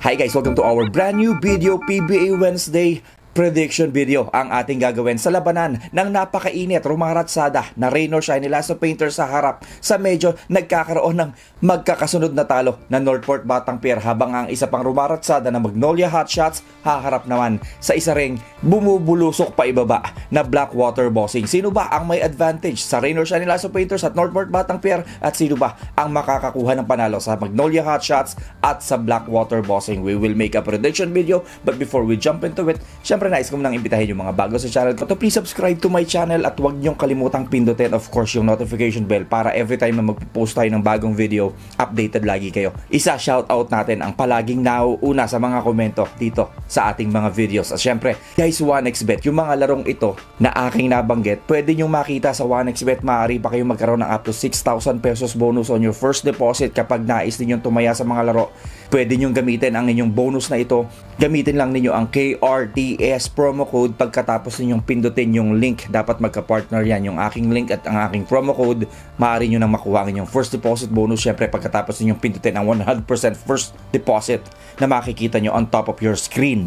Hi guys, welcome to our brand new video PBA Wednesday prediction video ang ating gagawin sa labanan ng napakainit rumaratsada na rain or shine nila sa painter sa harap sa medyo nagkakaroon ng magkakasunod na talo na Northport Batang Pier habang ang isa pang rumaratsada na Magnolia Hotshots haharap naman sa isa ring bumubulusok pa ibaba na Blackwater Bossing. Sino ba ang may advantage sa rain or shine nila sa painters at Northport Batang Pier at sino ba ang makakakuha ng panalo sa Magnolia Hotshots at sa Blackwater Bossing? We will make a prediction video but before we jump into it, syempre nais ko munang imbitahin yung mga bago sa channel ko to please subscribe to my channel at huwag niyong kalimutang pindutin of course yung notification bell para every time na magpo-post tayo ng bagong video, updated lagi kayo. Isa shoutout natin ang palaging nauuna sa mga komento dito sa ating mga videos. At syempre, guys, 1xbet, yung mga larong ito na aking nabanggit, pwede nyo makita sa 1xbet, maaari pa kayong magkaroon ng up to 6,000 pesos bonus on your first deposit kapag nais ninyong tumaya sa mga laro. Pwede nyo gamitin ang inyong bonus na ito. Gamitin lang ninyo ang KRTS promo code pagkatapos ninyong pindutin yung link. Dapat magka-partner yan. Yung aking link at ang aking promo code, maaari nyo nang makuha ang inyong first deposit bonus. Syempre, pagkatapos ninyong pindutin ang 100% first deposit na makikita nyo on top of your screen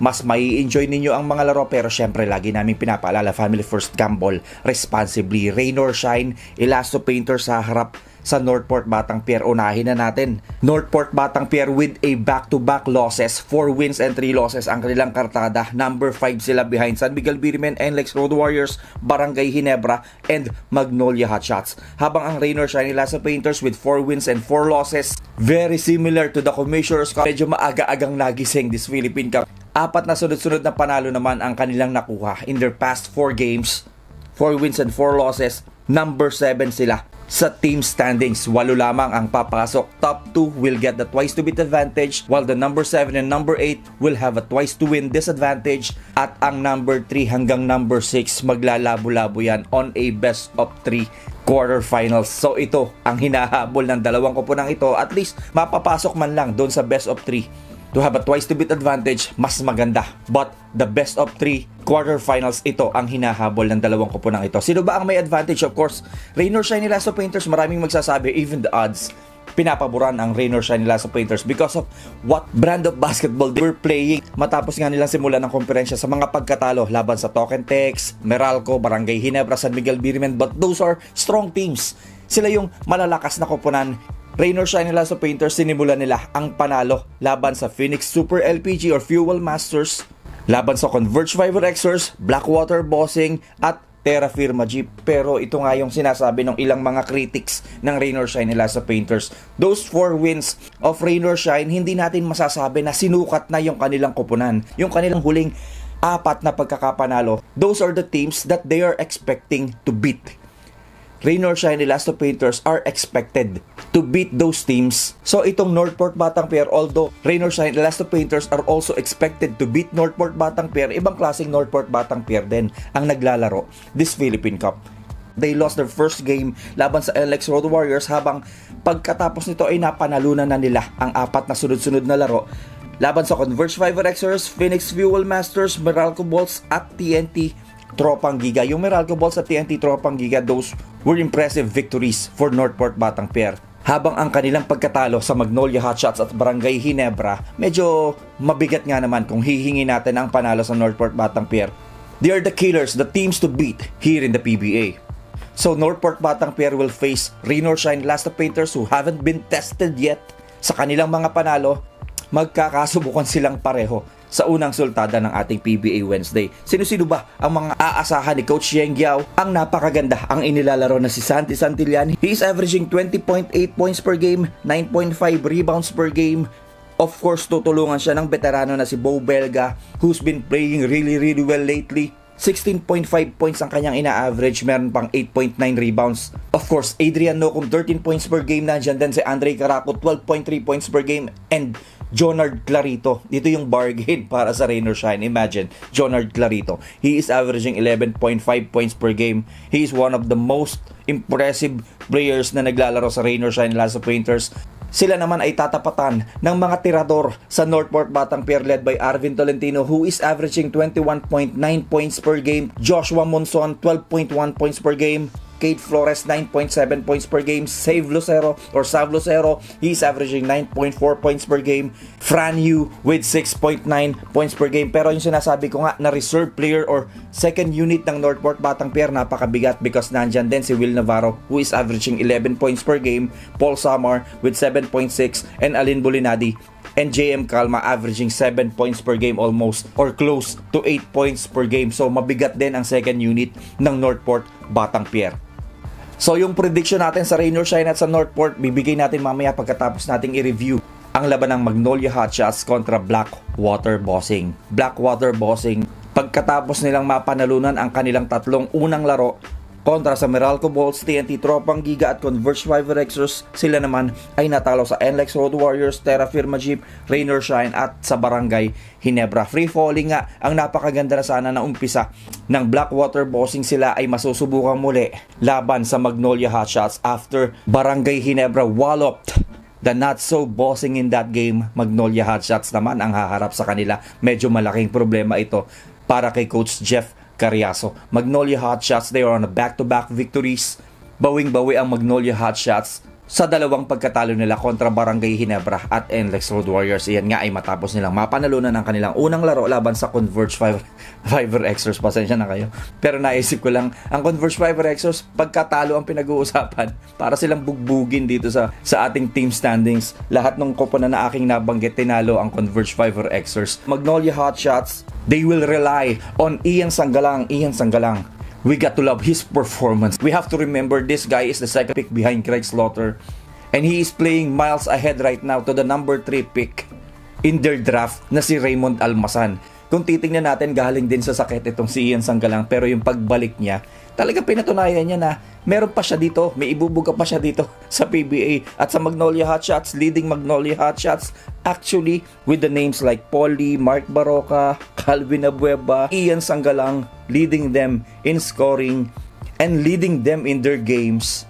mas mai enjoy ninyo ang mga laro pero syempre lagi namin pinapaalala family first gamble responsibly. Rain or shine Elasto Painter sa harap sa Northport Batang Pier. Unahin na natin. Northport Batang Pier with a back-to-back losses. 4 wins and 3 losses ang kanilang kartada. Number 5 sila behind San Miguel Birimen, NLEX Road Warriors, Barangay Hinebra, and Magnolia Hotshots. Habang ang Rainer Shiny Lasa Painters with 4 wins and 4 losses, very similar to the Commissioner's Cup. Medyo maaga-agang nagising this Philippine Cup. Apat na sunod-sunod na panalo naman ang kanilang nakuha in their past 4 games. 4 wins and 4 losses. Number 7 sila sa team standings. Walo lamang ang papasok. Top 2 will get the twice to beat advantage while the number 7 and number 8 will have a twice to win disadvantage at ang number 3 hanggang number 6 maglalabo-labo yan on a best of 3 quarterfinals. So ito ang hinahabol ng dalawang koponang ito. At least mapapasok man lang doon sa best of 3 to have a twice to beat advantage, mas maganda. But the best of three quarterfinals, ito ang hinahabol ng dalawang kupunang ito. Sino ba ang may advantage? Of course, Rain or Shine nila Painters, maraming magsasabi, even the odds, pinapaboran ang Rain or Shine nila Painters because of what brand of basketball they were playing matapos nga nilang simulan ng komperensya sa mga pagkatalo laban sa Token Tex, Meralco, Barangay Hinebra, San Miguel Birimen but those are strong teams. Sila yung malalakas na koponan Rain or shine nila sa Painters, sinimulan nila ang panalo laban sa Phoenix Super LPG or Fuel Masters, laban sa Converge Fiber Xers, Blackwater Bossing, at Terra Firma Jeep. Pero ito nga yung sinasabi ng ilang mga critics ng Rain or Shine nila sa Painters. Those four wins of Rain or Shine, hindi natin masasabi na sinukat na yung kanilang kupunan. Yung kanilang huling apat na pagkakapanalo, those are the teams that they are expecting to beat Rain or Shine Elasto Painters are expected to beat those teams. So itong Northport Batang Pair, although Rain or Shine Elasto Painters are also expected to beat Northport Batang Pair, ibang klaseng Northport Batang Pair din ang naglalaro this Philippine Cup. They lost their first game laban sa LX Road Warriors habang pagkatapos nito ay napanalunan na nila ang apat na sunod-sunod na laro laban sa Converge Fiber Xers, Phoenix Fuel Masters, Meralco Bolts at TNT Tropang Giga. Yung Meralco Balls at TNT Tropang Giga, those were impressive victories for Northport Batang Pier. Habang ang kanilang pagkatalo sa Magnolia Hotshots at Barangay Hinebra, medyo mabigat nga naman kung hihingi natin ang panalo sa Northport Batang Pier. They are the killers, the teams to beat here in the PBA. So Northport Batang Pier will face Rain or Shine Last of Painters who haven't been tested yet sa kanilang mga panalo. Magkakasubukan silang pareho sa unang sultada ng ating PBA Wednesday. Sino-sino ba ang mga aasahan ni Coach Yeng Giao? Ang napakaganda ang inilalaro na si Santi Santillan. He is averaging 20.8 points per game, 9.5 rebounds per game, Of course, tutulungan siya ng veterano na si Bo Belga who's been playing really really well lately. 16.5 points ang kanyang ina-average, meron pang 8.9 rebounds. Of course, Adrian Nocum 13 points per game, nandiyan din si Andre Caraco 12.3 points per game and Jonard Clarito. Dito yung bargain para sa Rain or Shine. Imagine, Jonard Clarito. He is averaging 11.5 points per game. He is one of the most impressive players na naglalaro sa Rain or Shine Lazo Painters. Sila naman ay tatapatan ng mga tirador sa Northport Batang Pier led by Arvin Tolentino who is averaging 21.9 points per game. Joshua Monson 12.1 points per game. Kate Flores 9.7 points per game. Save Lucero or Sav Lucero, he's averaging 9.4 points per game. Fran Yu with 6.9 points per game. Pero yung sinasabi ko nga na reserve player or second unit ng Northport Batang Pier napakabigat because nandyan din si Will Navarro who is averaging 11 points per game. Paul Samar with 7.6 and Alin Bolinadi and JM Calma averaging 7 points per game almost or close to 8 points per game. So mabigat din ang second unit ng Northport Batang Pier. So yung prediction natin sa Rain or Shine at sa Northport, bibigay natin mamaya pagkatapos nating i-review ang laban ng Magnolia Hotshots kontra Blackwater Bossing. Blackwater Bossing, pagkatapos nilang mapanalunan ang kanilang tatlong unang laro, kontra sa Meralco Bolts, TNT Tropang Giga at Converge 5 Rexers, sila naman ay natalo sa NLEX Road Warriors, Terra Firma Jeep, Rainer Shine at sa Barangay Hinebra. Free falling nga ang napakaganda na sana na umpisa ng Blackwater Bossing sila ay masusubukan muli laban sa Magnolia Hotshots after Barangay Hinebra walloped the not so bossing in that game, Magnolia Hotshots naman ang haharap sa kanila. Medyo malaking problema ito para kay Coach Jeff Cariaso. Magnolia Hotshots, they are on a back-to-back victories. Bawing-bawi ang Magnolia Hotshots sa dalawang pagkatalo nila kontra Barangay Hinebra at NLEX Road Warriors. Iyan nga ay matapos nilang mapanalunan ang kanilang unang laro laban sa Converge Fiber, Fiber Xers. Pasensya na kayo. Pero naisip ko lang, ang Converge Fiber Xers, pagkatalo ang pinag-uusapan para silang bugbugin dito sa, sa ating team standings. Lahat ng koponan na aking nabanggit, tinalo ang Converge Fiber Xers. Magnolia Hotshots, they will rely on Ian Sanggalang. Ian Sanggalang we got to love his performance. We have to remember this guy is the second pick behind Craig Slaughter. And he is playing miles ahead right now to the number 3 pick in their draft na si Raymond Almasan. Kung titingnan natin, galing din sa sakit itong si Ian Sanggalang pero yung pagbalik niya, talaga pinatunayan niya na meron pa siya dito, may ibubuga pa siya dito sa PBA at sa Magnolia Hotshots, leading Magnolia Hotshots actually with the names like Polly, Mark Baroka, Calvin Abueva, Ian Sanggalang leading them in scoring and leading them in their games.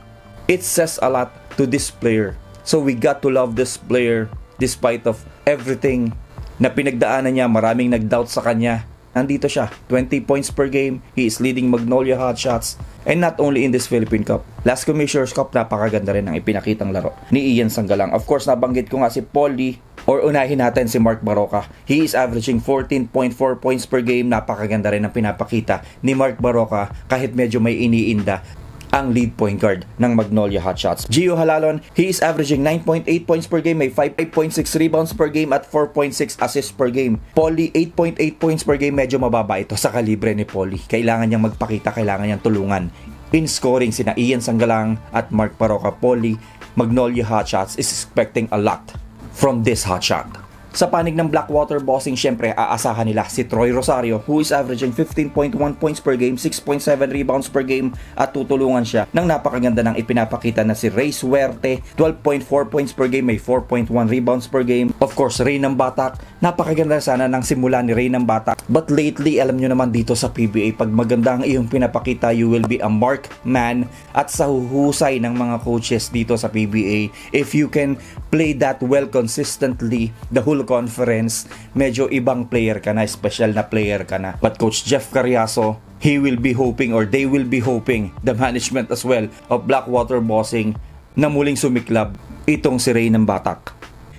It says a lot to this player. So we got to love this player despite of everything na pinagdaanan niya, maraming nag-doubt sa kanya nandito siya. 20 points per game. He is leading Magnolia Hotshots. And not only in this Philippine Cup. Last Commissioner's Cup, napakaganda rin ang ipinakitang laro ni Ian Sanggalang. Of course, nabanggit ko nga si Polly or unahin natin si Mark Baroka. He is averaging 14.4 points per game. Napakaganda rin ang pinapakita ni Mark Baroka kahit medyo may iniinda ang lead point guard ng Magnolia Hotshots. Gio Halalon, he is averaging 9.8 points per game, may 5.6 rebounds per game at 4.6 assists per game. Polly, 8.8 points per game, medyo mababa ito sa kalibre ni Polly. Kailangan niyang magpakita, kailangan niyang tulungan. In scoring, sina Ian Sanggalang at Mark Paroca Polly, Magnolia Hotshots is expecting a lot from this hotshot. Sa panig ng Blackwater Bossing, syempre aasahan nila si Troy Rosario who is averaging 15.1 points per game, 6.7 rebounds per game at tutulungan siya ng napakaganda ng ipinapakita na si Ray Suerte, 12.4 points per game, may 4.1 rebounds per game. Of course, Ray ng Batak, napakaganda sana ng simula ni Ray ng Batak. But lately, alam nyo naman dito sa PBA, pag maganda ang iyong pinapakita, you will be a mark man at sa huhusay ng mga coaches dito sa PBA. If you can play that well consistently, the whole full conference, medyo ibang player ka na, special na player ka na. But Coach Jeff Carriaso, he will be hoping or they will be hoping, the management as well of Blackwater Bossing, na muling sumiklab itong si Ray ng Batak.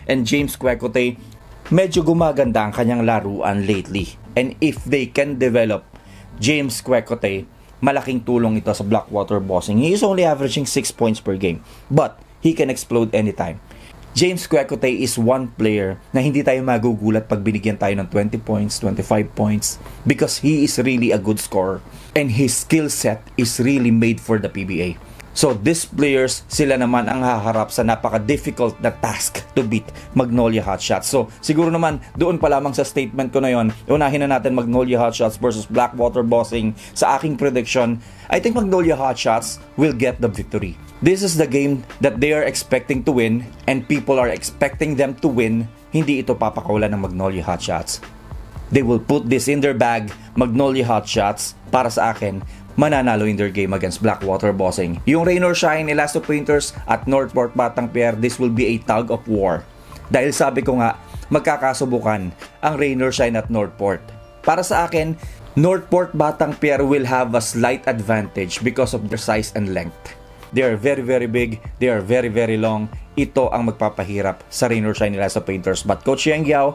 And James Kwekote, medyo gumaganda ang kanyang laruan lately. And if they can develop James Kwekote, malaking tulong ito sa Blackwater Bossing. He is only averaging 6 points per game. But, he can explode anytime. James Kwekote is one player na hindi tayo magugulat pag binigyan tayo ng 20 points, 25 points because he is really a good scorer and his skill set is really made for the PBA. So these players, sila naman ang haharap sa napaka-difficult na task to beat Magnolia Hotshots. So siguro naman doon pa lamang sa statement ko na yon, unahin na natin Magnolia Hotshots versus Blackwater Bossing sa aking prediction. I think Magnolia Hotshots will get the victory. This is the game that they are expecting to win and people are expecting them to win. Hindi ito papakawalan ng Magnolia Hotshots. They will put this in their bag, Magnolia Hotshots, para sa akin mananalo in their game against Blackwater Bossing. Yung Rain or Shine, Elasto Painters at Northport Batang Pier, this will be a tug of war. Dahil sabi ko nga, magkakasubukan ang Rain or Shine at Northport. Para sa akin, Northport Batang Pier will have a slight advantage because of their size and length. They are very very big, they are very very long. Ito ang magpapahirap sa rain or shine nila sa Painters. But Coach Yang Yao,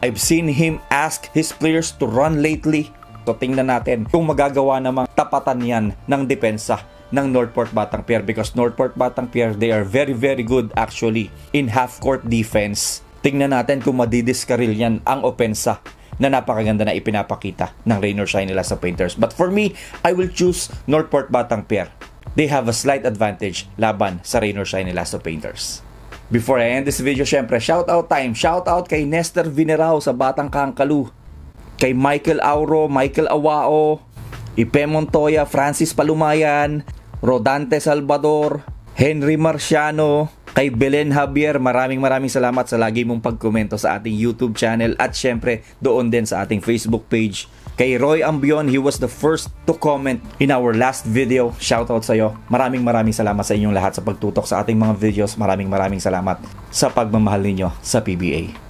I've seen him ask his players to run lately. So tingnan natin kung magagawa namang tapatan yan ng depensa ng Northport Batang Pier because Northport Batang Pier they are very very good actually in half court defense. Tingnan natin kung madidiskaril yan ang opensa na napakaganda na ipinapakita ng rain or shine nila sa Painters. But for me, I will choose Northport Batang Pier. They have a slight advantage laban sa rain or shine nila sa Painters. Before I end this video, syempre, shout out time. Shout out kay Nestor Vinerao sa Batang Kangkalu. Kay Michael Auro, Michael Awao, Ipe Montoya, Francis Palumayan, Rodante Salvador, Henry Marciano, kay Belen Javier, maraming maraming salamat sa lagi mong pagkomento sa ating YouTube channel at syempre doon din sa ating Facebook page. Kay Roy Ambion, he was the first to comment in our last video. Shoutout sa iyo. Maraming maraming salamat sa inyong lahat sa pagtutok sa ating mga videos. Maraming maraming salamat sa pagmamahal ninyo sa PBA.